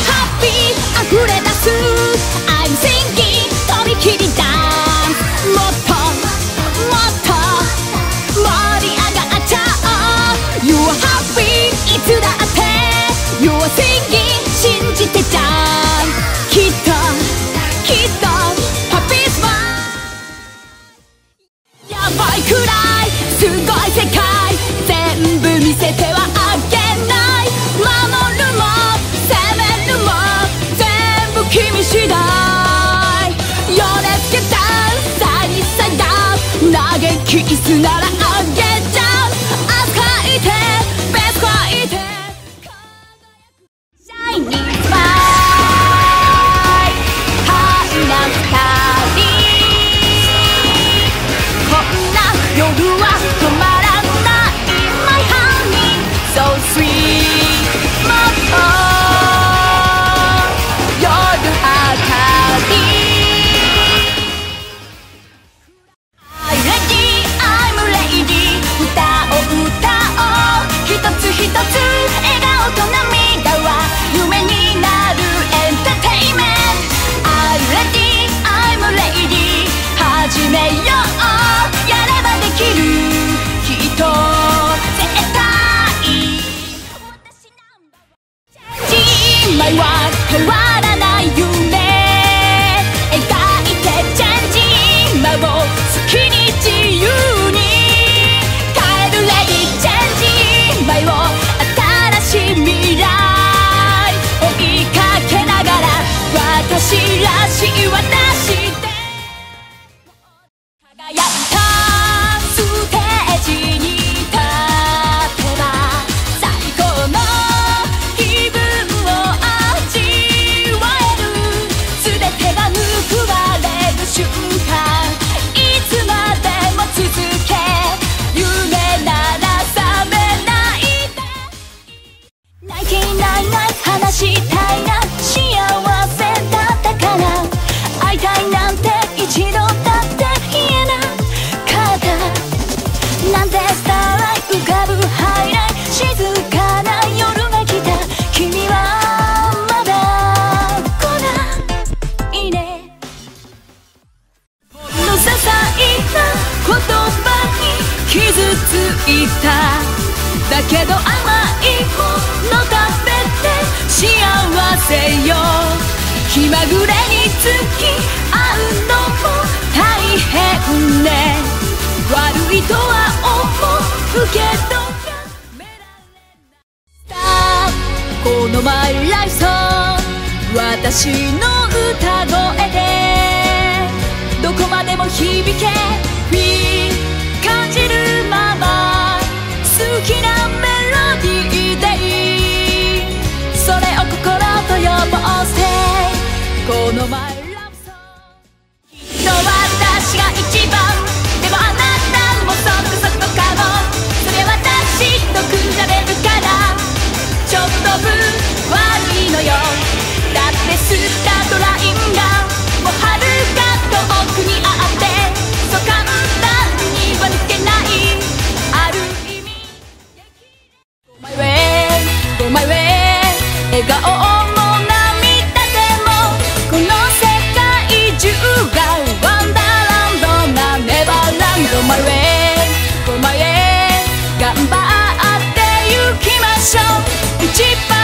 ハッピー溢れキスなら Why? 傷ついただけど甘いもの食べて幸せよ。気まぐれに付き合うのも大変ね。悪いとは思う。けどこのマイライフソン。私の歌声で。どこまでも響け。You're きっと私が一番でもあなたもそこそこかもそれは私と比べるからちょっと分はいいのよだってスタートラインがもうはるか遠くにあってそう簡単には抜けないある意味 Go my way, go my way 笑顔手一起把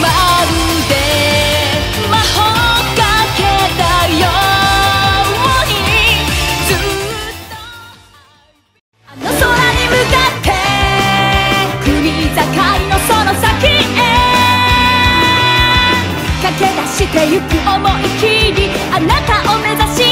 まるで魔法かけたようにずっとあの空に向かって組盛りのその先へ駆け出してゆく思いきりあなたを目指して